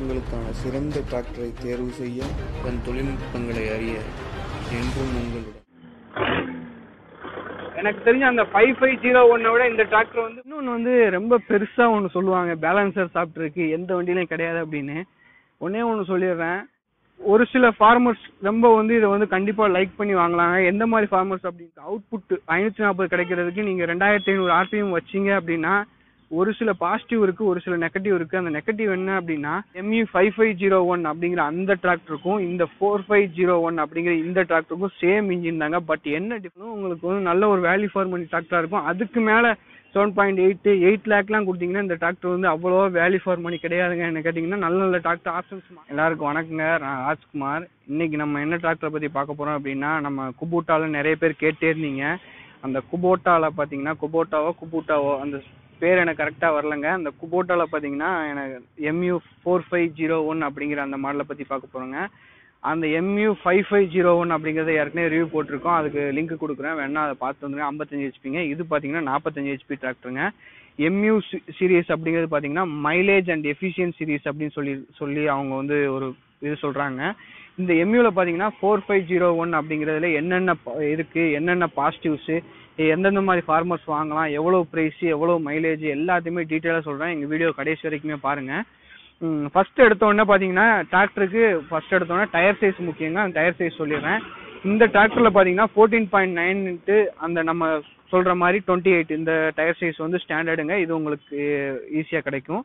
உங்களுக்கான சிறந்த டிராக்டரை தேர்வு செய்ய தன் தொழில்நுட்பங்களை அறிய என்றும் உங்களுடன். எனக்கு தெரிஞ்ச அந்த ஃபைவ் ஃபைவ் ஜீரோ ஒன்னை விட இந்த டிராக்டர் வந்து இன்னொன்று வந்து ரொம்ப பெருசா ஒன்று சொல்லுவாங்க பேலன்சர் சாப்பிட்ருக்கு எந்த வண்டியிலையும் கிடையாது அப்படின்னு. ஒன்னே ஒன்று சொல்லிடுறேன். ஒரு சில ஃபார்மர்ஸ் ரொம்ப வந்து இதை வந்து கண்டிப்பா லைக் பண்ணி வாங்கலாங்க. எந்த மாதிரி ஃபார்மர்ஸ் அப்படின்னு அவுட்புட் ஐநூத்தி நாற்பது கிடைக்கிறதுக்கு நீங்க ரெண்டாயிரத்தி ஐநூறு ஆர்பிஎம் வச்சீங்க அப்படின்னா ஒரு சில பாசிட்டிவ் இருக்கு ஒரு சில நெகட்டிவ் இருக்கு. அந்த நெகட்டிவ் என்ன அப்படின்னா M U five five zero one அப்படிங்கிற அந்த டிராக்டருக்கும் இந்த ஃபோர் ஃபைவ் ஜீரோ ஒன் அப்படிங்கிற இந்த டிராக்டருக்கும் சேம் இன்ஜின் தாங்க. பட் என்ன டிஃப்ரெண்ட் உங்களுக்கு வந்து நல்ல ஒரு வேல்யூ ஃபார் மணி டிராக்டரா இருக்கும். அதுக்கு மேல செவன் பாயிண்ட் எயிட் எயிட் லேக்லாம் கொடுத்தீங்கன்னா இந்த டிராக்டர் வந்து அவ்வளோவா வேல்யூ ஃபார் மணி கிடையாதுங்க. என்ன கேட்டிங்கன்னா நல்ல நல்ல டிராக்டர் ஆப்ஷன்ஸ் எல்லாருக்கும் வணக்கங்க. நான் ராஜ்குமார். இன்னைக்கு நம்ம என்ன டிராக்டரை பற்றி பார்க்க போகிறோம் அப்படின்னா நம்ம குபூட்டால நிறைய பேர் கேட்டே இருந்தீங்க. அந்த குபோட்டாவில் பார்த்தீங்கன்னா குபோட்டாவோ குபூட்டாவோ அந்த பேர் எனக்கு கரெக்டாக வரலங்க. அந்த குபோட்டாவில் பார்த்தீங்கன்னா எனக்கு M U four five zero one அப்படிங்கிற அந்த மாடலை பற்றி பார்க்க போகிறோங்க அந்த M U five five zero one அப்படிங்கிறத ஏற்கனவே ரிவ்யூ போட்டிருக்கோம். அதுக்கு லிங்க் கொடுக்குறேன். வேணா அதை பார்த்து வந்துருங்க. ஐம்பத்தஞ்சு ஹெச்பிங்க இது பார்த்தீங்கன்னா நாற்பத்தஞ்சு ஹெச்பி டிராக்டருங்க எம்யூ சீரியஸ் அப்படிங்கிறது பார்த்தீங்கன்னா மைலேஜ் அண்ட் எஃபிஷியன்ட் சீரிஸ் அப்படின்னு சொல்லி சொல்லி அவங்க வந்து ஒரு இது சொல்கிறாங்க இந்த எம்யூவில் பார்த்தீங்கன்னா ஃபோர் ஃபைவ் ஜீரோ ஒன் அப்படிங்கிறதுல என்னென்ன ப- என்னென்ன பாசிட்டிவ்ஸு எந்தெந்த மாதிரி ஃபார்மர்ஸ் வாங்கலாம் எவ்வளோ ப்ரைஸ் எவ்வளோ மைலேஜ் எல்லாத்தையுமே டீட்டெயிலாக சொல்கிறேன் எங்கள் வீடியோ கடைசி வரைக்குமே பாருங்கள் ஃபர்ஸ்ட் எடுத்தோடனே பார்த்தீங்கன்னா டிராக்டருக்கு ஃபர்ஸ்ட் எடுத்தோடனே டயர் சைஸ் முக்கியங்க. அந்த டயர் சைஸ் சொல்லிடுறேன். இந்த டிராக்டரில் பார்த்தீங்கன்னா ஃபோர்டீன் பாயிண்ட் நைன்ட்டு அந்த நம்ம சொல்கிற மாதிரி டுவெண்ட்டி எயிட் இந்த டயர் சைஸ் வந்து ஸ்டாண்டர்டுங்க இது உங்களுக்கு ஈஸியாக கிடைக்கும்.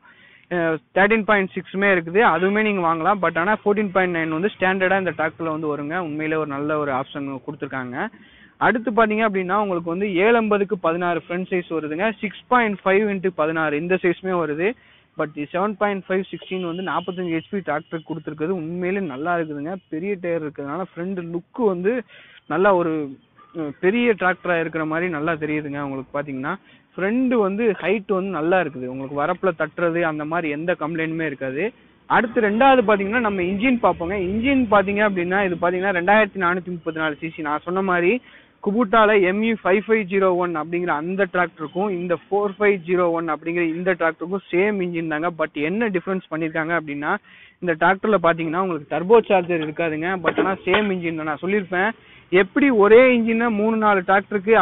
தேர்ட்டீன் பாயிண்ட் சிக்ஸுமே இருக்குது. அதுவுமே நீங்கள் வாங்கலாம். பட் ஆனால் ஃபோர்டீன் பாயிண்ட் நைன் வந்து ஸ்டாண்டர்டாக இந்த டிராக்டரில் வந்து வருங்க. உண்மையிலே ஒரு நல்ல ஒரு ஆப்ஷன் கொடுத்துருக்காங்க. அடுத்து பாத்தீங்க அப்படின்னா உங்களுக்கு வந்து ஏழம்பதுக்கு பதினாறு ஃப்ரண்ட் சைஸ் வருதுங்க. சிக்ஸ் பாயிண்ட் ஃபைவ் இன்ட்டு பதினாறு இந்த சைஸுமே வருது. But seven point five sixteen வந்து நாற்பத்தஞ்சு ஹெச்பி டிராக்டர் கொடுத்துருக்குது உண்மையிலே நல்லா இருக்குதுங்க. பெரிய டயர் இருக்கிறதுனால ஃப்ரண்ட் லுக்கு வந்து நல்லா ஒரு பெரிய டிராக்டராக இருக்கிற மாதிரி நல்லா தெரியுதுங்க உங்களுக்கு பார்த்தீங்கன்னா ஃப்ரண்ட் வந்து ஹைட் வந்து நல்லா இருக்குது. உங்களுக்கு வரப்பில் தட்டுறது அந்த மாதிரி எந்த கம்ப்ளைண்ட்டுமே இருக்காது. அடுத்து ரெண்டாவது பார்த்தீங்கன்னா நம்ம இன்ஜின் பார்ப்போங்க. இன்ஜின் பார்த்தீங்க அப்படின்னா இது பார்த்தீங்கன்னா ரெண்டாயிரத்தி நானூற்றி முப்பத்தி நாலு சிசி நான் சொன்ன மாதிரி குபுட்டால M U five five zero one அப்படிங்கிற அந்த டிராக்டருக்கும் இந்த ஃபோர் ஃபைவ் ஜீரோ ஒன் அப்படிங்கிற இந்த டிராக்டருக்கும் சேம் இன்ஜின் தாங்க. பட் என்ன டிஃபரன்ஸ் பண்ணியிருக்காங்க அப்படின்னா இந்த டிராக்டர்ல பாத்தீங்கன்னா உங்களுக்கு டர்போ சார்ஜர் இருக்காதுங்க. பட் ஆனால் சேம் இன்ஜின் தான். நான் சொல்லியிருப்பேன். எப்படி ஒரே இன்ஜினை மூணு நாலு டிராக்டருக்கு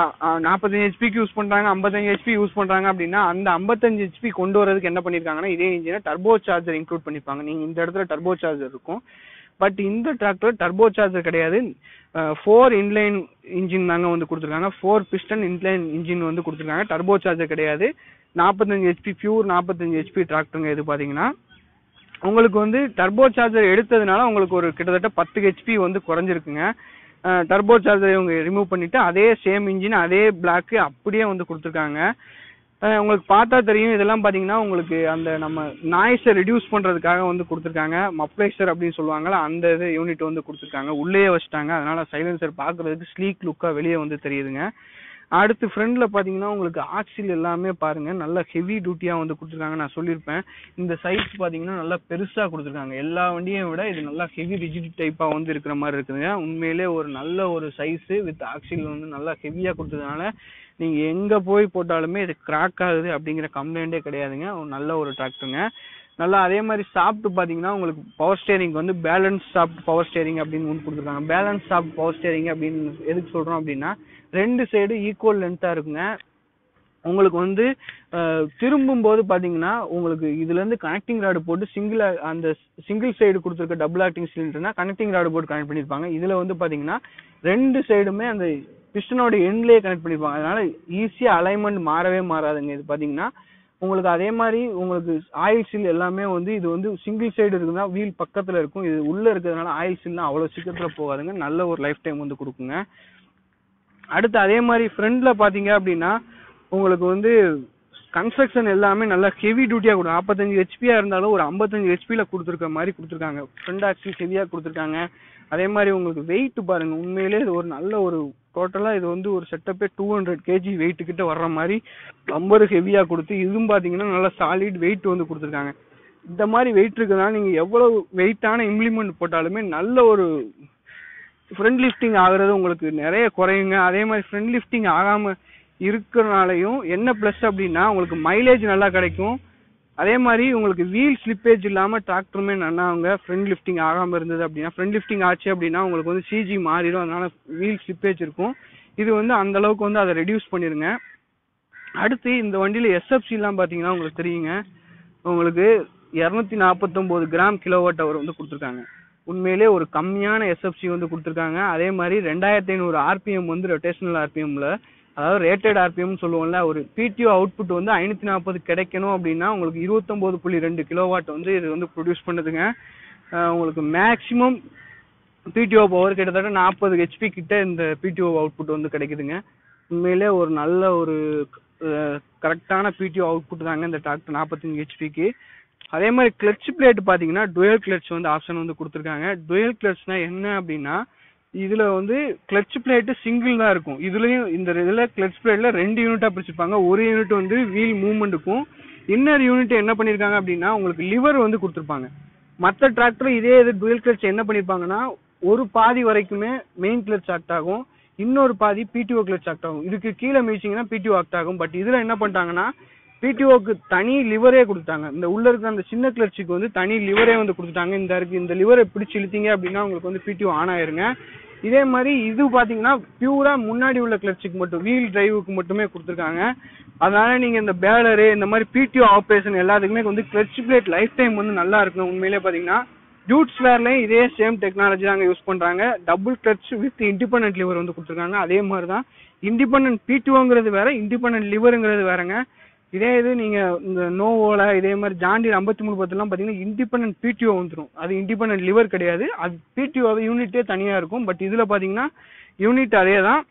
நாற்பத்தஞ்சு ஹெச்பிக்கு யூஸ் பண்றாங்க ஐம்பத்தஞ்சு ஹெச்பி யூஸ் பண்றாங்க அப்படின்னா அந்த ஐம்பத்தஞ்சு ஹெச்பி கொண்டு வரதுக்கு என்ன பண்ணிருக்காங்கன்னா இதே இன்ஜினை டர்போ சார்ஜர் இன்க்ளூட் பண்ணிருப்பாங்க நீங்க இந்த இடத்துல டர்போ சார்ஜர் இருக்கும். பட் இந்த டிராக்டர் டர்போ சார்ஜர் கிடையாது. ஃபோர் இன்லைன் இன்ஜின் தாங்க வந்து கொடுத்துருக்காங்க. ஃபோர் பிஸ்டன் இன்லைன் இன்ஜின் வந்து கொடுத்துருக்காங்க. டர்போ சார்ஜர் கிடையாது. நாற்பத்தஞ்சு ஹெச்பி பியூர் நாற்பத்தஞ்சு ஹெச்பி டிராக்டருங்க இது பார்த்தீங்கன்னா உங்களுக்கு வந்து டர்போ சார்ஜர் எடுத்ததுனால உங்களுக்கு ஒரு கிட்டத்தட்ட பத்து ஹெச்பி வந்து குறைஞ்சிருக்குங்க. டர்போ சார்ஜரை இவங்க ரிமூவ் பண்ணிவிட்டு அதே சேம் இன்ஜின் அதே பிளாக்கு அப்படியே வந்து கொடுத்துருக்காங்க. உங்களுக்கு பார்த்தா தெரியும். இதெல்லாம் பார்த்தீங்கன்னா உங்களுக்கு அந்த நம்ம நாய்ஸை ரெடியூஸ் பண்ணுறதுக்காக வந்து கொடுத்துருக்காங்க. மப்ளைசர் அப்படின்னு சொல்லுவாங்கல்ல அந்த இது யூனிட் வந்து கொடுத்துருக்காங்க. உள்ளேயே வச்சுட்டாங்க. அதனால சைலன்சர் பார்க்குறதுக்கு ஸ்லீக் லுக்காக வெளியே வந்து தெரியுதுங்க. அடுத்து ஃப்ரண்ட்ல பாத்தீங்கன்னா உங்களுக்கு ஆக்சில் எல்லாமே பாருங்க. நல்ல ஹெவி டியூட்டியா வந்து கொடுத்துருக்காங்க. நான் சொல்லியிருப்பேன். இந்த சைஸ் பாத்தீங்கன்னா நல்லா பெருசா கொடுத்துருக்காங்க. எல்லா வண்டியும் விட இது நல்லா ஹெவி ரிஜிட் டைப்பா வந்து இருக்கிற மாதிரி இருக்குதுங்க. உண்மையிலே ஒரு நல்ல ஒரு சைஸ் வித் ஆக்சில் வந்து நல்லா ஹெவியா கொடுத்ததுனால நீங்க எங்க போய் போட்டாலுமே இது கிராக் ஆகுது அப்படிங்கிற கம்ப்ளைண்டே கிடையாதுங்க. ஒரு நல்ல ஒரு டிராக்டருங்க நல்லா அதே மாதிரி சாப்பிட்டு பாத்தீங்கன்னா உங்களுக்கு பவர் ஸ்டேரிங் வந்து பேலன்ஸ் சாஃப்ட் பவர் ஸ்டேரிங் அப்படின்னு ஒன்று கொடுத்துருக்காங்க. பேலன்ஸ் சாஃப்ட் பவர் ஸ்டேரிங் அப்படின்னு எதுக்கு சொல்றோம் அப்படின்னா ரெண்டு சைடு ஈக்குவல் லென்த்தா இருக்குங்க. உங்களுக்கு வந்து திரும்பும் போது பாத்தீங்கன்னா உங்களுக்கு இதுல இருந்து கனெக்டிங் ராடு போட்டு சிங்கிள் அந்த சிங்கிள் சைடு கொடுத்துருக்க டபுள் ஆக்டிங் சிலிண்டர்னா கனெக்டிங் ராடு போட்டு கனெக்ட் பண்ணிருப்பாங்க இதுல வந்து பாத்தீங்கன்னா ரெண்டு சைடுமே அந்த பிஸ்டனோட எண்ட்லயே கனெக்ட் பண்ணிருப்பாங்க அதனால ஈஸியா அலைன்மெண்ட் மாறவே மாறாதுங்க. இது பாத்தீங்கன்னா உங்களுக்கு அதே மாதிரி உங்களுக்கு ஆயில் சீல் எல்லாமே வந்து இது வந்து சிங்கிள் சைடு இருக்குதுன்னா வீல் பக்கத்தில் இருக்கும். இது உள்ளே இருக்கிறதுனால ஆயில் சீல்லாம் அவ்வளோ சீக்கிரத்தில் போகாதுங்க. நல்ல ஒரு லைஃப் டைம் வந்து கொடுக்குங்க. அடுத்து அதே மாதிரி ஃப்ரண்டில் பார்த்தீங்க அப்படின்னா உங்களுக்கு வந்து கன்ஸ்ட்ரக்ஷன் எல்லாமே நல்லா ஹெவி டியூட்டியாக கொடுக்கும் நாற்பத்தஞ்சு ஹெச்பியாக இருந்தாலும் ஒரு ஐம்பத்தஞ்சு ஹெச்பியில் கொடுத்துருக்க மாதிரி கொடுத்துருக்காங்க. ஃப்ரண்ட் ஆக்சில் ஹெவியாக கொடுத்துருக்காங்க. அதே மாதிரி உங்களுக்கு வெயிட் பாருங்க. உண்மையிலே இது ஒரு நல்ல ஒரு டோட்டலா இது வந்து ஒரு செட்டப்பே டூ ஹண்ட்ரட் கேஜி வெயிட் கிட்ட வர்ற மாதிரி லம்பர் ஹெவியா கொடுத்து இதுவும் பாத்தீங்கன்னா நல்லா சாலிட் வெயிட் வந்து கொடுத்துருக்காங்க. இந்த மாதிரி வெயிட் இருக்குதுனால நீங்க எவ்வளவு வெயிட்டான இம்ப்ளிமெண்ட் போட்டாலுமே நல்ல ஒரு ஃப்ரண்ட் லிஃப்டிங் ஆகுறது உங்களுக்கு நிறைய குறையுங்க. அதே மாதிரி ஃப்ரண்ட் லிஃப்டிங் ஆகாம இருக்கிறனாலையும் என்ன ப்ளஸ் அப்படின்னா உங்களுக்கு மைலேஜ் நல்லா கிடைக்கும். அதே மாதிரி உங்களுக்கு வீல் ஸ்லிப்பேஜ் இல்லாம டிராக்டருமே நல்லா அவங்க ஃப்ரண்ட் லிஃப்டிங் ஆகாம இருந்தது அப்படின்னா ஃப்ரண்ட் லிஃப்டிங் ஆச்சு அப்படின்னா உங்களுக்கு வந்து சிஜி மாறிடும். அதனால வீல் ஸ்லிப்பேஜ் இருக்கும். இது வந்து அந்த அளவுக்கு வந்து அதை ரெடியூஸ் பண்ணிருங்க. அடுத்து இந்த வண்டியில எஸ்எஃப்சி எல்லாம் பாத்தீங்கன்னா உங்களுக்கு தெரியுங்க. உங்களுக்கு இரநூத்தி நாற்பத்தொம்போது கிராம் கிலோவாட் அவர் வந்து கொடுத்துருக்காங்க. உண்மையிலே ஒரு கம்மியான எஸ்எஃப்சி வந்து கொடுத்துருக்காங்க. அதே மாதிரி ரெண்டாயிரத்தி ஐநூறு ஆர்பிஎம் வந்து ரொட்டேஷனல் ஆர்பிஎம்ல அதாவது ரேட்டட் ஆர்பிஎம் சொல்லுவோம்ல ஒரு பிடிஓ அவுட்புட் வந்து ஐநூற்றி நாற்பது கிடைக்கணும் அப்படின்னா உங்களுக்கு இருபத்தொம்போது புள்ளி ரெண்டு கிலோவாட் வந்து இது வந்து ப்ரொடியூஸ் பண்ணுதுங்க. உங்களுக்கு மேக்ஸிமம் பிடிஓ பவர் கிட்டத்தட்ட நாற்பது ஹெச்பி கிட்ட இந்த பிடிஓ அவுட்புட் வந்து கிடைக்குதுங்க. உண்மையிலே ஒரு நல்ல ஒரு கரெக்டான பிடிஓ அவுட்புட் தாங்க இந்த டாக்டர் நாற்பத்தஞ்சு ஹெச்பிக்கு அதே மாதிரி கிளட்ச் பிளேட் பார்த்தீங்கன்னா டுயல் கிளட்ச் வந்து ஆப்ஷன் வந்து கொடுத்துருக்காங்க. டுயல் கிளட்ச்னா என்ன அப்படின்னா இதுல வந்து கிளட்ச் பிளேட் சிங்கிள் தான் இருக்கும். இதுலயும் இந்த இதுல கிளட்ச் பிளேட்ல ரெண்டு யூனிட்டா பிரிச்சிருப்பாங்க ஒரு யூனிட் வந்து வீல் மூவ்மெண்ட்டுக்கும் இன்னொரு யூனிட் என்ன பண்ணிருக்காங்க அப்படின்னா உங்களுக்கு லிவர் வந்து கொடுத்துருப்பாங்க. மற்ற டிராக்டர் இதே இது டுவெல் கிளட்ச் என்ன பண்ணிருப்பாங்கன்னா ஒரு பாதி வரைக்குமே மெயின் கிளட்ச் ஆக்ட் ஆகும். இன்னொரு பாதி பிடிஓ கிளட்ச் ஆக்ட் ஆகும். இதுக்கு கீழே மிதிச்சிங்கன்னா பிடிஓ ஆக்ட் ஆகும். பட் இதுல என்ன பண்ணிட்டாங்கன்னா பிடிஓக்கு தனி லிவரே கொடுத்தாங்க. இந்த உள்ள இருக்க அந்த சின்ன கிளர்ச்சிக்கு வந்து தனி லிவரே வந்து கொடுத்துட்டாங்க. இந்த இருக்கு இந்த லிவரை பிடிச்சு இழுத்தீங்க அப்படின்னா உங்களுக்கு வந்து பிடிஓ ஆன் ஆயிருங்க. இதே மாதிரி இது பாத்தீங்கன்னா பியூரா முன்னாடி உள்ள கிளர்ச்சிக்கு மட்டும் வீல் டிரைவுக்கு மட்டுமே கொடுத்துருக்காங்க. அதனால நீங்க இந்த பேலரு இந்த மாதிரி பிடிஓ ஆப்ரேஷன் எல்லாத்துக்குமே வந்து கிளட்ச் பிளேட் லைஃப் டைம் வந்து நல்லா இருக்கும் உண்மையிலே பாத்தீங்கன்னா ஜூட்ஸ் வேர்லயும் இதே சேம் டெக்னாலஜி தாங்க யூஸ் பண்றாங்க. Double clutch with independent lever வந்து கொடுத்துருக்காங்க. அதே மாதிரி தான் இண்டிபெண்டன்ட் பிடிஓங்கிறது வேற இண்டிபெண்ட் லிவருங்கிறது வேறங்க. இதே இது நீங்க இந்த நோவோல இதே மாதிரி ஜாண்டியர் ஐம்பத்தி மூணு பத்துலாம் பாத்தீங்கன்னா இண்டிபெண்டன்ட் பிடிஓ வந்துடும் அது இண்டிபெண்டன்ட் லிவர் கிடையாது. அது பிடிஓ யூனிட்டே தனியா இருக்கும். பட் இதுல பாத்தீங்கன்னா யூனிட் அதே தான்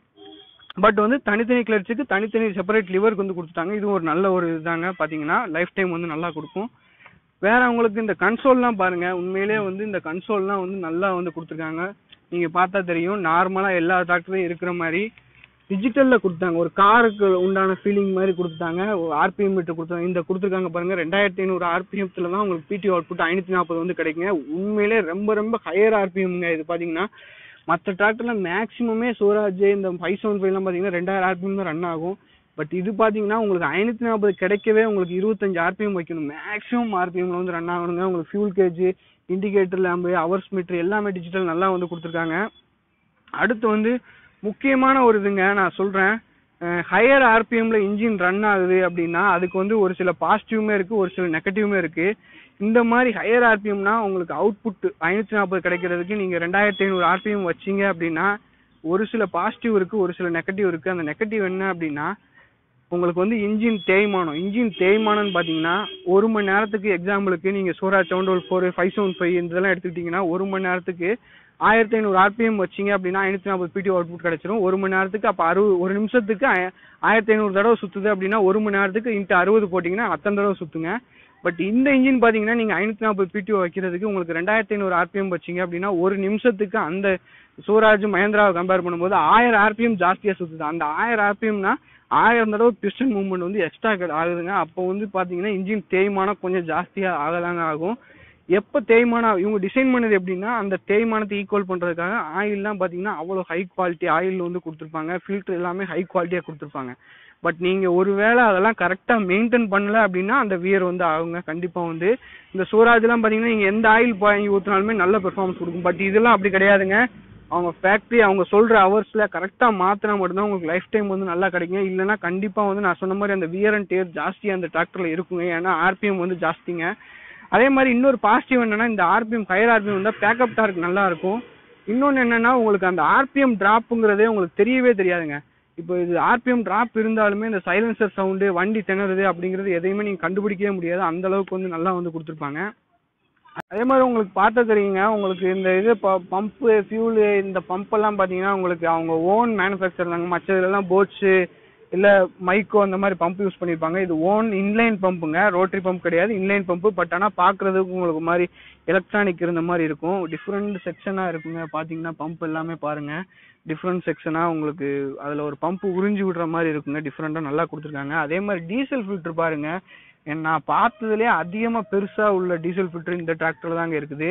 பட் வந்து தனித்தனி கிளர்ச்சிக்கு தனித்தனி செப்பரேட் லிவருக்கு வந்து கொடுத்துட்டாங்க. இது ஒரு நல்ல ஒரு இதுதாங்க பாத்தீங்கன்னா. லைஃப் டைம் வந்து நல்லா கொடுக்கும். வேற உங்களுக்கு இந்த கன்சோல்லாம் பாருங்க. உண்மையிலேயே வந்து இந்த கன்சோல்லாம் வந்து நல்லா வந்து கொடுத்துருக்காங்க. நீங்க பார்த்தா தெரியும். நார்மலா எல்லா டாக்டரும் இருக்கிற மாதிரி டிஜிட்டல்ல கொடுத்தாங்க. ஒரு காருக்கு உண்டான ஃபீலிங் மாதிரி கொடுத்தாங்க. ஆர்பிஎம் மீட்டர் கொடுத்தாங்க இந்த கொடுத்துருக்காங்க பாருங்க ரெண்டாயிரத்தி ஐநூறு ஆர்பிஎம்ல தான் உங்களுக்கு பிடி அவுட்புட் ஐநூத்தி நாற்பது வந்து கிடைக்குங்க. உண்மையிலே ரொம்ப ரொம்ப ஹையர் ஆர்பிஎம்ங்க இது பாத்தீங்கன்னா மற்ற டிராக்டர்ல மேக்ஸிமமே சூராஜ் இந்த ஃபைவ் செவன் ஃபைவ் பார்த்தீங்கன்னா பாத்தீங்கன்னா ரெண்டாயிரம் ஆர்பிஎம் தான் ரன் ஆகும். பட் இது பாத்தீங்கன்னா உங்களுக்கு ஐநூத்தி நாற்பது கிடைக்கவே உங்களுக்கு இருபத்தஞ்சு ஆர்பிஎம் வைக்கணும். மேக்ஸிமம் ஆர்பிஎம்ல வந்து ரன் ஆகணுங்க. உங்களுக்கு fuel gauge indicator lamp hours meter எல்லாமே டிஜிட்டல் நல்லா வந்து கொடுத்துருக்காங்க. அடுத்து வந்து முக்கியமான ஒரு இதுங்க நான் சொல்றேன். ஹையர் ஆர்பிஎம்ல இன்ஜின் ரன் ஆகுது அப்படின்னா அதுக்கு வந்து ஒரு சில பாசிட்டிவ்மே இருக்கு ஒரு சில நெகட்டிவ்மே இருக்கு. இந்த மாதிரி ஹையர் ஆர்பிஎம்னா உங்களுக்கு அவுட்புட் ஐநூத்தி நாற்பது கிடைக்கிறதுக்கு நீங்க ரெண்டாயிரத்தி ஐநூறு ஆர்பிஎம் வச்சீங்க அப்படின்னா ஒரு சில பாசிட்டிவ் இருக்கு ஒரு சில நெகட்டிவ் இருக்கு. அந்த நெகட்டிவ் என்ன அப்படின்னா உங்களுக்கு வந்து இன்ஜின் தேய்மானம். இன்ஜின் தேய்மானம்னு பாத்தீங்கன்னா ஒரு மணி நேரத்துக்கு எக்ஸாம்பிளுக்கு நீங்க சோரா seven four five seven five இதெல்லாம் எடுத்துக்கிட்டீங்கன்னா ஒரு மணி நேரத்துக்கு ஆயிரத்தி ஐநூறு ஆர்பிஎம் வச்சீங்க அப்படின்னா ஐநூத்தி நாற்பது பிடி அவுட்புட் கிடைச்சிரும். ஒரு மணி நேரத்துக்கு அப்ப அறுபது ஒரு நிமிஷத்துக்கு ஆயிரத்தி ஐநூறு தடவை சுத்துது அப்படின்னா ஒரு மணி நேரத்துக்கு இன்ட்டு அறுபது போட்டீங்கன்னா அத்தனை தடவை சுத்துங்க. பட் இந்த இன்ஜின் பாத்தீங்கன்னா நீங்க ஐநூத்தி நாற்பது பிடிஓ வைக்கிறதுக்கு உங்களுக்கு ரெண்டாயிரத்தி ஐநூறு ஆர்பிஎம் வச்சீங்க அப்படின்னா ஒரு நிமிஷத்துக்கு அந்த சூராஜ் மஹேந்திராவை கம்பேர் பண்ணும்போது ஆயிரம் ஆர்பிஎம் ஜாஸ்தியா சுத்துது. அந்த ஆயிரம் ஆர்பிஎம்னா ஆயிரம் தடவை பிஸ்டன் மூவ்மெண்ட் வந்து எக்ஸ்ட்ரா ஆகுதுங்க. அப்போ வந்து பாத்தீங்கன்னா இன்ஜின் தேய்மானம் கொஞ்சம் ஜாஸ்தியா ஆகலாங்க ஆகும். எப்ப தேய்மானம் இவங்க டிசைன் பண்ணது எப்படின்னா அந்த தேய்மானத்தை ஈக்குவல் பண்றதுக்காக ஆயில்லாம் பாத்தீங்கன்னா அவ்வளவு ஹை குவாலிட்டி ஆயில் வந்து கொடுத்துருப்பாங்க. ஃபில்டர் எல்லாமே ஹை குவாலிட்டியா கொடுத்துருப்பாங்க. பட் நீங்க ஒருவேளை அதெல்லாம் கரெக்டா மெயின்டைன் பண்ணல அப்படின்னா அந்த வியர் வந்து ஆகுங்க. கண்டிப்பா வந்து இந்த சூராஜ் எல்லாம் பாத்தீங்கன்னா நீங்க எந்த ஆயில் வாங்கி ஊற்றினாலுமே நல்ல பெர்ஃபார்மன்ஸ் கொடுக்கும். பட் இதெல்லாம் அப்படி கிடையாதுங்க. அவங்க ஃபேக்டரி அவங்க சொல்ற ஹவர்ஸில் கரெக்டா மாத்தினா மட்டும்தான் உங்களுக்கு லைஃப் டைம் வந்து நல்லா கிடைக்கும் இல்லைன்னா கண்டிப்பா வந்து நான் சொன்ன மாதிரி அந்த வியர் அண்ட் டேர் ஜாஸ்தியா அந்த டிராக்டர்ல இருக்குங்க. ஏன்னா ஆர்பிஎம் வந்து ஜாஸ்திங்க. அதே மாதிரி இன்னொரு பாசிட்டிவ் என்னன்னா இந்த ஆர்பிஎம் ஹையர் ஆர்பிஎம் வந்தால் பேக்கப் டார்க் நல்லா இருக்கும். இன்னொன்று என்னன்னா உங்களுக்கு அந்த ஆர்பிஎம் டிராப்புங்கிறதே உங்களுக்கு தெரியவே தெரியாதுங்க. இப்போ இது ஆர்பிஎம் டிராப் இருந்தாலுமே இந்த சைலன்சர் சவுண்டு வண்டி திணறுது அப்படிங்கிறது எதையுமே நீங்கள் கண்டுபிடிக்கவே முடியாது. அந்த அளவுக்கு வந்து நல்லா வந்து கொடுத்துருப்பாங்க. அதே மாதிரி உங்களுக்கு பார்த்தா தெரியுங்க உங்களுக்கு இந்த இது பம்பு ஃபியூலு இந்த பம்பெல்லாம் பார்த்தீங்கன்னா உங்களுக்கு அவங்க ஓன் மேனுஃபேக்சர் தாங்க. மற்ற இதெல்லாம் போட்ஸு இல்ல மைக்கோ அந்த மாதிரி பம்ப் யூஸ் பண்ணிருப்பாங்க. இது ஓன் இன்லைன் பம்புங்க ரோட்டரி பம்ப் கிடையாது இன்லைன் பம்பு பட் ஆனா பாக்குறதுக்கு உங்களுக்கு மாதிரி எலக்ட்ரானிக் இருந்த மாதிரி இருக்கும். டிஃப்ரெண்ட் செக்ஷனா இருக்குங்க. பாத்தீங்கன்னா பம்ப் எல்லாமே பாருங்க. டிஃப்ரெண்ட் செக்ஷனா உங்களுக்கு அதுல ஒரு பம்ப் உறிஞ்சி விடுற மாதிரி இருக்குங்க. டிஃப்ரெண்டா நல்லா கொடுத்துருக்காங்க. அதே மாதிரி டீசல் ஃபில்டர் பாருங்க. நான் பார்த்ததுலயே அதிகமா பெருசா உள்ள டீசல் ஃபில்டர் இந்த டிராக்டர்ல தாங்க இருக்குது.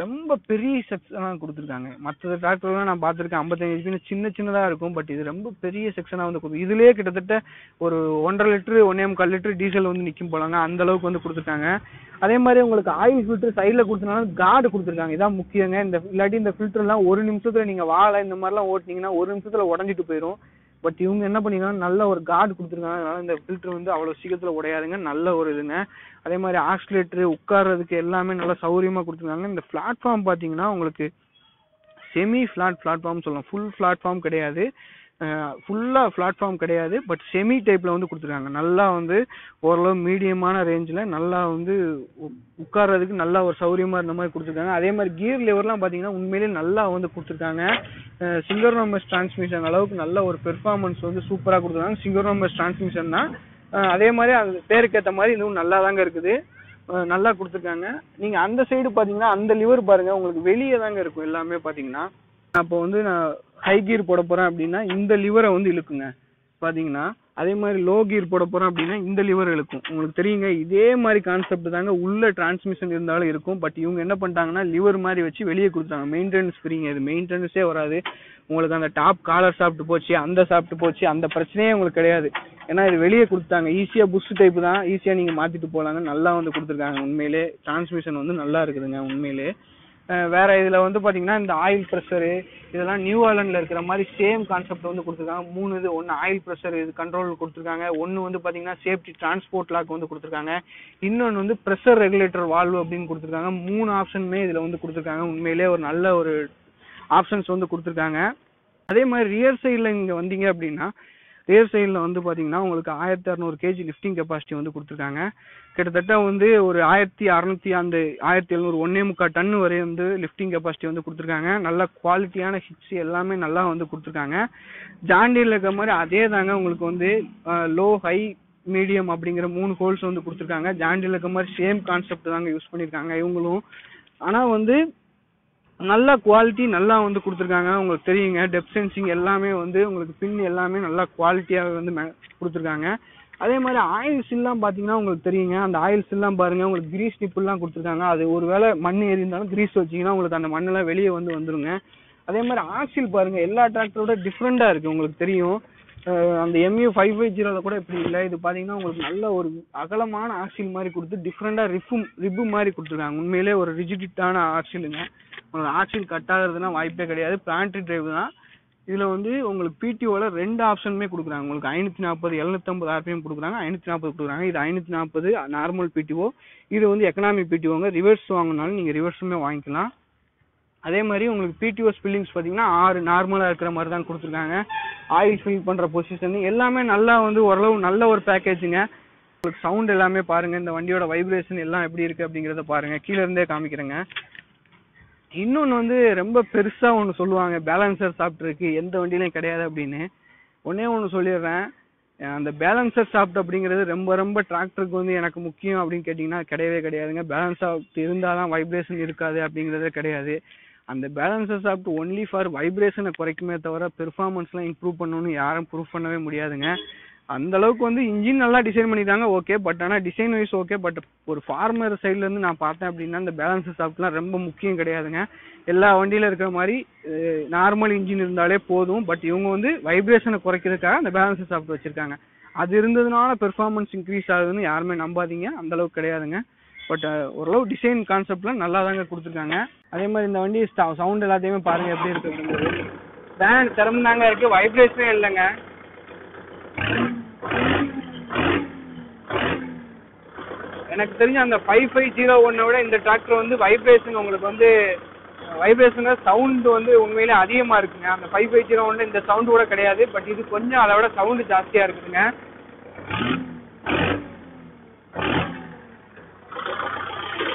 ரொம்ப பெரிய செக்ஷனா கொடுத்துருக்காங்க. மற்ற டிராக்டர்லாம் நான் பார்த்துருக்கேன் ஐம்பத்தஞ்சு சின்ன சின்னதா இருக்கும் பட் இது ரொம்ப பெரிய செக்ஷனா வந்து கொடுத்து இதுலயே கிட்டத்தட்ட ஒரு ஒன்றரை லிட்டரு ஒன்னே முக்கால் லிட்டர் டீசல் வந்து நிற்கும் போலாங்க அந்த அளவுக்கு வந்து கொடுத்துருக்காங்க. அதே மாதிரி உங்களுக்கு ஆயில் ஃபில்டர் சைடில் கொடுத்தனால கார்டு கொடுத்துருக்காங்க. இதான் முக்கியங்க. இந்த இல்லாட்டி இந்த ஃபில்டர்லாம் ஒரு நிமிஷத்துல நீங்க வாழை இந்த மாதிரிலாம் ஓட்டினீங்கன்னா ஒரு நிமிஷத்துல உடஞ்சிட்டு போயிடும் பட் இவங்க என்ன பண்ணிருக்காங்க? நல்ல ஒரு கார்டு கொடுத்துருக்காங்க. அதனால இந்த ஃபில்டர் வந்து அவ்வளோ சீக்கிரத்துல உடையாதுங்க. நல்ல ஒரு இதுங்க. அதே மாதிரி ஆக்சிலேட்டர் உட்கார்றதுக்கு எல்லாமே நல்லா சௌரியமா கொடுத்துருக்காங்க. இந்த பிளாட்ஃபார்ம் பாத்தீங்கன்னா உங்களுக்கு செமி ஃபிளாட் பிளாட்ஃபார்ம் சொல்லலாம். ஃபுல் பிளாட்ஃபார்ம் கிடையாது. ஃபுல்லா பிளாட்ஃபார்ம் கிடையாது பட் செமி டைப்ல வந்து கொடுத்துருக்காங்க. நல்லா வந்து ஓரளவு மீடியமான ரேஞ்சில் நல்லா வந்து உட்கார்றதுக்கு நல்லா ஒரு சௌரியமா இருந்த மாதிரி கொடுத்துருக்காங்க. அதே மாதிரி கியர் லிவர்லாம் பார்த்தீங்கன்னா உண்மையிலேயே நல்லா வந்து கொடுத்துருக்காங்க. சிங்கர் நம்பர்ஸ் டிரான்ஸ்மிஷன் அளவுக்கு நல்ல ஒரு பெர்ஃபார்மன்ஸ் வந்து சூப்பராக கொடுத்துருக்காங்க. சிங்கர் நம்பர்ஸ் டிரான்ஸ்மிஷன் தான் அதே மாதிரி அது பேருக்கு மாதிரி இதுவும் நல்லா தாங்க இருக்குது. நல்லா கொடுத்துருக்காங்க. நீங்கள் அந்த சைடு பார்த்தீங்கன்னா அந்த லிவர் பாருங்கள் உங்களுக்கு வெளியே தாங்க இருக்கும் எல்லாமே பார்த்தீங்கன்னா. அப்போ வந்து நான் ஹை கியர் போட போறேன் அப்படின்னா இந்த லிவரை வந்து இழுக்குங்க. பாத்தீங்கன்னா அதே மாதிரி லோ கியர் போட போறேன் அப்படின்னா இந்த லிவர் இழுக்கும். உங்களுக்கு தெரியுங்க இதே மாதிரி கான்செப்ட் தாங்க உள்ள டிரான்ஸ்மிஷன் இருந்தாலும் இருக்கும். பட் இவங்க என்ன பண்ணிட்டாங்கன்னா லிவர் மாதிரி வச்சு வெளியே கொடுத்தாங்க மெயின்டெனன்ஸ் ஃப்ரீங்க இது மெயின்டெனன்ஸே வராது. உங்களுக்கு அந்த டாப் காலர் சாப்பிட்டு போச்சு அந்த சாப்பிட்டு போச்சு அந்த பிரச்சனையே உங்களுக்கு கிடையாது. ஏன்னா இது வெளியே கொடுத்தாங்க ஈஸியா புஷ் டைப் தான். ஈஸியா நீங்க மாத்திட்டு போலாங்க. நல்லா வந்து கொடுத்துருக்காங்க உண்மையிலே. டிரான்ஸ்மிஷன் வந்து நல்லா இருக்குதுங்க உண்மையிலே. வேற இதுல வந்து பாத்தீங்கன்னா இந்த ஆயில் ப்ரெஷரு இதெல்லாம் நியூ ஆலண்ட்ல இருக்கிற மாதிரி சேம் கான்செப்ட் வந்து கொடுத்துருக்காங்க. மூணு இது ஒன்னு ஆயில் ப்ரெஷர் இது கண்ட்ரோல் கொடுத்துருக்காங்க. ஒன்னு வந்து பாத்தீங்கன்னா சேஃப்டி டிரான்ஸ்போர்ட் லாக் வந்து கொடுத்துருக்காங்க. இன்னொன்னு வந்து ப்ரெஷர் ரெகுலேட்டர் வால்வு அப்படின்னு கொடுத்துருக்காங்க. மூணு ஆப்ஷனுமே இதுல வந்து கொடுத்துருக்காங்க. உண்மையிலே ஒரு நல்ல ஒரு ஆப்ஷன்ஸ் வந்து கொடுத்துருக்காங்க. அதே மாதிரி ரியர் சைடில் இங்கே வந்தீங்க அப்படின்னா ரியர் சைடில் வந்து பார்த்தீங்கன்னா உங்களுக்கு ஆயிரத்தி அறநூறு கேஜி லிஃப்டிங் கெப்பாசிட்டி வந்து கொடுத்துருக்காங்க. கிட்டத்தட்ட வந்து ஒரு ஆயிரத்தி அறநூத்தி அந்த ஆயிரத்தி எழுநூறு ஒன்னே முக்கால் டன் வரை வந்து லிஃப்டிங் கெப்பாசிட்டி வந்து கொடுத்துருக்காங்க. நல்ல குவாலிட்டியான ஹிட்ஸ் எல்லாமே நல்லா வந்து கொடுத்துருக்காங்க. ஜாண்டியில் இருக்க மாதிரி அதே தாங்க உங்களுக்கு வந்து லோ ஹை மீடியம் அப்படிங்கிற மூணு ஹோல்ஸ் வந்து கொடுத்துருக்காங்க. ஜாண்டியில் இருக்க மாதிரி சேம் கான்செப்ட் தாங்க யூஸ் பண்ணியிருக்காங்க இவங்களும். ஆனால் வந்து நல்லா குவாலிட்டி நல்லா வந்து கொடுத்துருக்காங்க. உங்களுக்கு தெரியுங்க டெப் சென்சிங் எல்லாமே வந்து உங்களுக்கு பின் எல்லாமே நல்லா குவாலிட்டியாக வந்து மே- கொடுத்துருக்காங்க. அதே மாதிரி ஆயில் சில்லாம் பார்த்தீங்கன்னா உங்களுக்கு தெரியுங்க. அந்த ஆயில் சில்லாம் பாருங்க உங்களுக்கு கிரீஸ் நிப்புலாம் கொடுத்துருக்காங்க. அது ஒரு வேளை மண் ஏறி இருந்தாலும் கிரீஸ் வச்சீங்கன்னா உங்களுக்கு அந்த மண்ணெல்லாம் வெளியே வந்து வந்துருங்க. அதே மாதிரி ஆக்சில் பாருங்க எல்லா டிராக்டரோட டிஃப்ரெண்டாக இருக்கு உங்களுக்கு தெரியும். அந்த எம்யூ ஃபைவ் ஃபைவ் ஜீரோல கூட இப்படி இல்லை. இது பாத்தீங்கன்னா உங்களுக்கு நல்ல ஒரு அகலமான ஆக்சில் மாதிரி கொடுத்து டிஃப்ரெண்டா ரிப்பு ரிப்பு மாதிரி கொடுத்துருக்காங்க. உண்மையிலே ஒரு ரிஜிடிட்டான ஆக்சிலுங்க உங்களுக்கு ஆக்சில் கட் ஆகுறதுனா வாய்ப்பே கிடையாது. பிளான்ட் டிரைவ் தான். இதுல வந்து உங்களுக்கு பிடிஓல ரெண்டு ஆப்ஷனுமே கொடுக்குறாங்க. உங்களுக்கு ஐநூத்தி நாற்பது எழுநூற்றம்பது ஆர்பிஎம் கொடுக்குறாங்க. ஐநூத்தி நாற்பது கொடுக்குறாங்க. இது ஐநூத்தி நாற்பது நார்மல் பிடிஓ இது வந்து எக்கனாமி பிடிஓங்க ரிவர்ஸ் வாங்கினாலும் நீங்க ரிவர்ஸுமே வாங்கிக்கலாம். அதே மாதிரி உங்களுக்கு பிடிஓ ஸ்பில்லிங்ஸ் பார்த்தீங்கன்னா ஆறு நார்மலாக இருக்கிற மாதிரி தான் கொடுத்துருக்காங்க. ஆயில் ஃபில் பண்ணுற பொசிஷன் எல்லாமே நல்லா வந்து ஓரளவு நல்ல ஒரு பேக்கேஜுங்க உங்களுக்கு சவுண்ட் எல்லாமே பாருங்கள் இந்த வண்டியோட வைப்ரேஷன் எல்லாம் எப்படி இருக்குது அப்படிங்கிறத பாருங்கள் கீழேருந்தே காமிக்கிறேங்க. இன்னொன்று வந்து ரொம்ப பெருசாக ஒன்று சொல்லுவாங்க பேலன்சர் சாப்பிட்டு இருக்குது எந்த வண்டியிலையும் கிடையாது அப்படின்னு. ஒன்றே ஒன்று சொல்லிடுறேன். அந்த பேலன்சர் சாப்பிட்டு அப்படிங்கிறது ரொம்ப ரொம்ப டிராக்டருக்கு வந்து எனக்கு முக்கியம் அப்படின்னு கேட்டிங்கன்னா கிடையவே கிடையாதுங்க. பேலன்ஸ் சாப்பிட்டு இருந்தால் தான் வைப்ரேஷன் இருக்காது அப்படிங்கிறதே கிடையாது. அந்த பேலன்ஸை சாப்பிட்டு ஒன்லி ஃபார் வைப்ரேஷனை குறைக்குமே தவிர பெர்ஃபார்மன்ஸ்லாம் இம்ப்ரூவ் பண்ணணும்னு யாரும் ப்ரூவ் பண்ணவே முடியாதுங்க. அந்த அளவுக்கு வந்து இன்ஜின் நல்லா டிசைன் பண்ணிட்டாங்க ஓகே பட் ஆனால் டிசைன் வைஸ் ஓகே பட் ஒரு ஃபார்மர் சைட்லேருந்து நான் பார்த்தேன் அப்படின்னா இந்த பேலன்ஸை சாப்பிட்லாம் ரொம்ப முக்கியம் கிடையாதுங்க. எல்லா வண்டியில் இருக்கிற மாதிரி நார்மல் இன்ஜின் இருந்தாலே போதும். பட் இவங்க வந்து வைப்ரேஷனை குறைக்கிறதுக்காக அந்த பேலன்ஸை சாப்பிட்டு வச்சுருக்காங்க. அது இருந்ததுனால பெர்ஃபார்மன்ஸ் இன்க்ரீஸ் ஆகுதுன்னு யாருமே நம்பாதீங்க. அந்தளவுக்கு கிடையாதுங்க. பட் uh, ஓரளவு டிசைன் கான்செப்ட்லாம் நல்லா தாங்க கொடுத்துருக்காங்க. அதே மாதிரி இந்த வண்டி சவுண்ட் எல்லாத்தையுமே பாருங்க எப்படி இருக்கு அப்படிங்கிறது ஃபேன் திறந்தாங்க இருக்கு வைப்ரேஷனே இல்லைங்க. எனக்கு தெரிஞ்ச அந்த ஃபைவ் ஃபைவ் ஜீரோ ஒன்னை விட இந்த டிராக்டர் வந்து வைப்ரேஷன் உங்களுக்கு வந்து வைப்ரேஷன் சவுண்ட் வந்து உண்மையிலே அதிகமாக இருக்குங்க. அந்த ஃபைவ் ஃபைவ் ஜீரோ ஒன்ல இந்த சவுண்டு கூட கிடையாது. பட் இது கொஞ்சம் அதை விட சவுண்டு ஜாஸ்தியாக இருக்குதுங்க.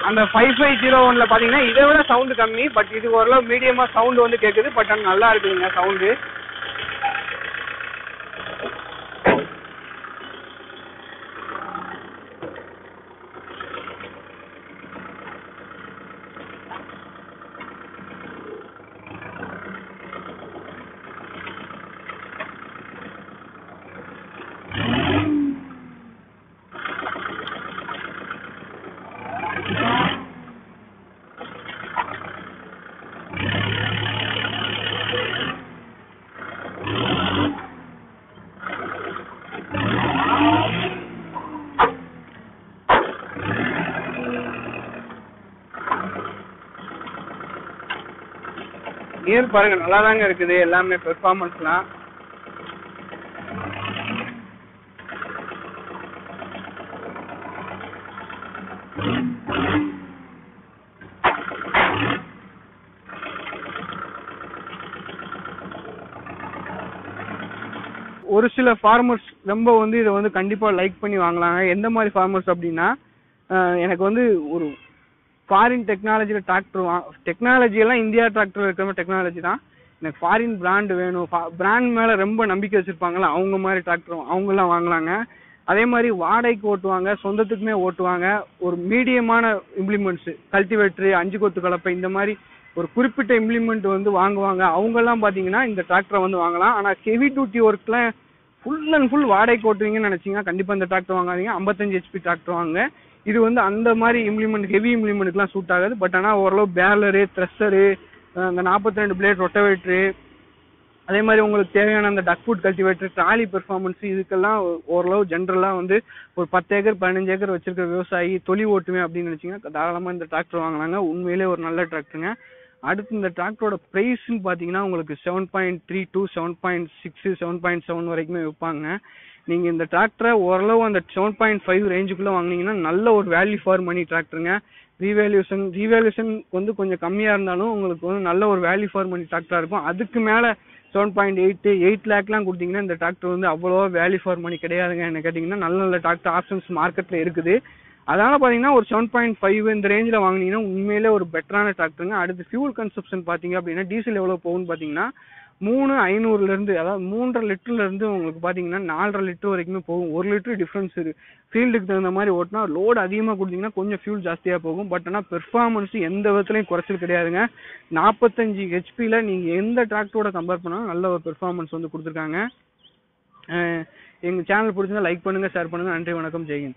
அந்த ஃபைவ் ஃபைவ் ஜீரோ ஒன்ல பாத்தீங்கன்னா இதை விட சவுண்ட் கம்மி பட் இது ஓரளவு மீடியமா சவுண்ட் வந்து கேக்குது பட் ஆனால் நல்லா இருக்குதுங்க சவுண்டு நியர் பாருங்க நல்லா தாங்க இருக்குது. எல்லாமே பெர்ஃபார்மன்ஸ்லாம் ஒரு சில ஃபார்மர்ஸ் ரொம்ப வந்து இதை வந்து கண்டிப்பாக லைக் பண்ணி வாங்கலாங்க. எந்த மாதிரி ஃபார்மர்ஸ் அப்படின்னா எனக்கு வந்து ஒரு ஃபாரின் டெக்னாலஜியில் டிராக்டர் வா டெக்னாலஜி எல்லாம் இந்தியா டிராக்டர் இருக்கிற டெக்னாலஜி தான். எனக்கு ஃபாரின் பிராண்டு வேணும். பிராண்ட் மேலே ரொம்ப நம்பிக்கை வச்சிருப்பாங்களா அவங்க மாதிரி டிராக்டர் அவங்கெல்லாம் வாங்கலாங்க. அதே மாதிரி வாடகைக்கு ஓட்டுவாங்க சொந்தத்துக்குமே ஓட்டுவாங்க. ஒரு மீடியமான இம்ப்ளிமெண்ட்ஸ் கல்டிவேட்ரு அஞ்சு கொத்து கலப்பை இந்த மாதிரி ஒரு குறிப்பிட்ட இம்ப்ளிமெண்ட் வந்து வாங்குவாங்க. அவங்கெல்லாம் பார்த்தீங்கன்னா இந்த டிராக்டரை வந்து வாங்கலாம். ஆனால் ஹெவி டியூட்டி ஒர்க்கில் ஃபுல் அண்ட் ஃபுல் வாடகைக்கு ஓட்டுவீங்கன்னு நினச்சிங்கன்னா கண்டிப்பாக இந்த டிராக்டர் வாங்காதீங்க. 55 ஹெச்பி டிராக்டர் வாங்க இது வந்து அந்த மாதிரி இம்ப்ளிமெண்ட் ஹெவி இம்ப்ளிமெண்ட்டுக்குலாம் சூட் ஆகாது. பட் ஆனால் ஓரளவு பேலரு த்ரெஷரு அந்த 42 ரெண்டு பிளேட் ரொட்டவேட்ரு அதே மாதிரி உங்களுக்கு தேவையான அந்த டக்ஃபுட் கல்டிவேட்டர் ட்ராலி பெர்ஃபார்மன்ஸ் இதுக்கெல்லாம் ஓரளவு ஜென்ரலாக வந்து ஒரு பத்து ஏக்கர் பதினஞ்சு ஏக்கர் வச்சிருக்க விவசாயி தொழி ஓட்டுமே அப்படின்னு நினச்சிங்கன்னா தாராளமாக இந்த டிராக்டர் வாங்கினாங்க உண்மையிலே ஒரு நல்ல டிராக்டருங்க அடுத்து இந்த டிராக்டரோட ப்ரைஸ்ன்னு பார்த்தீங்கன்னா உங்களுக்கு seven point three two seven point six seven point seven வரைக்குமே விற்பாங்க நீங்க இந்த டிராக்டரை ஓரளவு அந்த செவன் பாயிண்ட் ஃபைவ் ரேஞ்சுக்குள்ள வாங்குனீங்கன்னா நல்ல ஒரு வேல்யூ ஃபார் மணி டிராக்டருங்க ரீவேல்யூஷன் ரீவேல்யூஷன் வந்து கொஞ்சம் கம்மியா இருந்தாலும் உங்களுக்கு வந்து நல்ல ஒரு வேல்யூ ஃபார் மணி டிராக்டரா இருக்கும். அதுக்கு மேல செவன் பாயிண்ட் எயிட் எயிட் லேக்லாம் கொடுத்தீங்கன்னா இந்த டிராக்டர் வந்து அவ்வளோவா வேல்யூ ஃபார் மணி கிடையாதுங்க. என்ன கேட்டிங்கன்னா நல்ல நல்ல டிராக்டர் ஆப்ஷன்ஸ் மார்க்கெட்டில் இருக்குது. அதனால பார்த்தீங்கன்னா ஒரு செவன் பாயிண்ட் ஃபைவ் இந்த ரேஞ்சில் வாங்குனீங்கன்னா உண்மையிலே ஒரு பெட்டரான டிராக்டருங்க அடுத்து ஃபியூல் கன்சப்ஷன் பார்த்தீங்க அப்படின்னா டீசல் எவ்வளோ போகும்னு பார்த்தீங்கன்னா மூணு ஐநூறுல இருந்து அதாவது மூன்றரை லிட்டர்ல இருந்து உங்களுக்கு பாத்தீங்கன்னா நாலரை லிட்டர் வரைக்குமே போகும். ஒரு லிட்டர் டிஃபரன்ஸ் இருக்கு. ஃபீல்டுக்கு தகுந்த மாதிரி ஓட்டினா லோடு அதிகமாக கொடுத்தீங்கன்னா கொஞ்சம் ஃபியூல் ஜாஸ்தியாக போகும். பட் ஆனால் பெர்ஃபார்மன்ஸ் எந்த விதத்துலையும் குறைச்சல் கிடையாதுங்க. நாற்பத்தஞ்சு ஹெச்பியில் நீங்கள் எந்த டிராக்டரோட கம்பேர் பண்ணாலும் நல்ல ஒரு பெர்ஃபார்மன்ஸ் வந்து கொடுத்துருக்காங்க. எங்கள் சேனல் பிடிச்சிருந்தா லைக் பண்ணுங்கள் ஷேர் பண்ணுங்கள் நன்றி வணக்கம். ஜெயின்